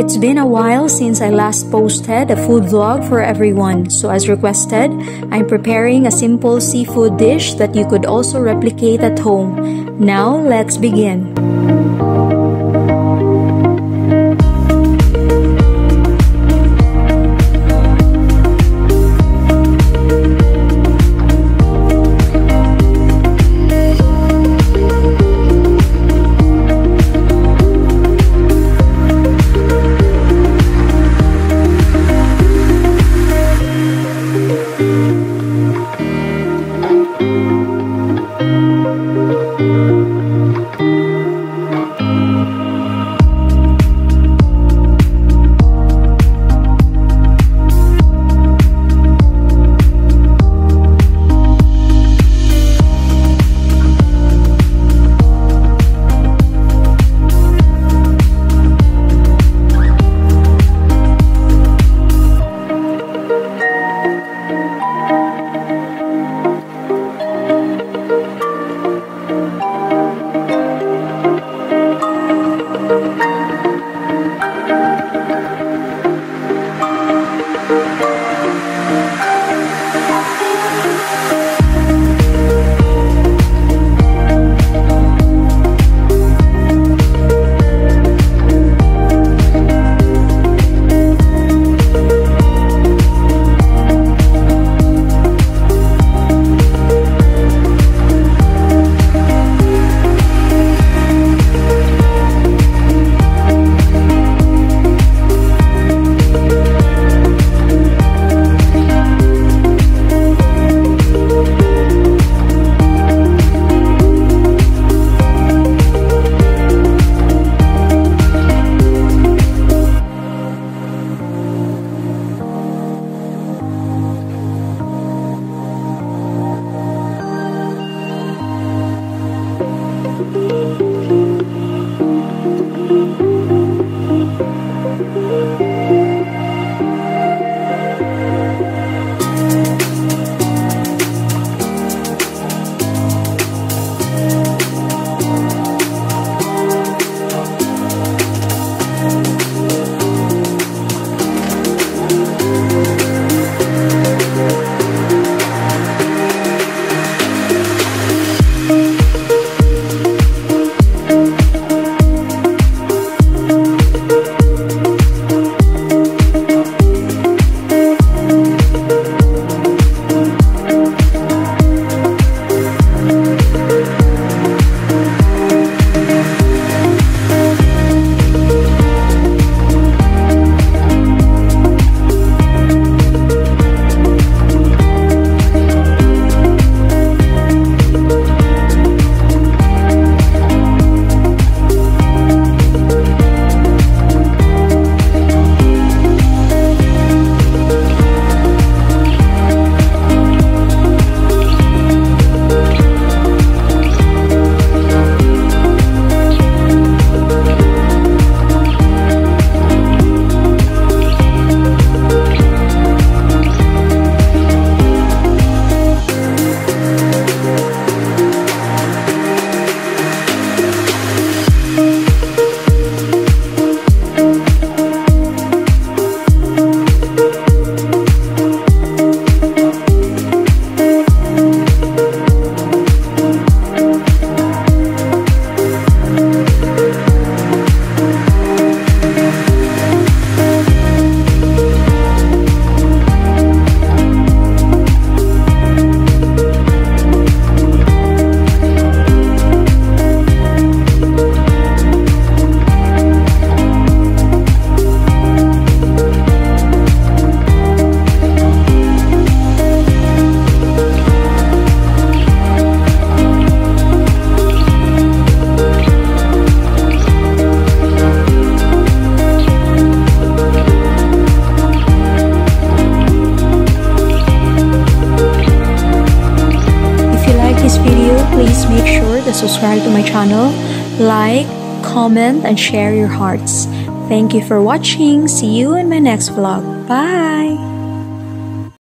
It's been a while since I last posted a food vlog for everyone, so as requested, I'm preparing a simple seafood dish that you could also replicate at home. Now, let's begin. Subscribe to my channel, like, comment, and share your hearts. Thank you for watching. See you in my next vlog. Bye!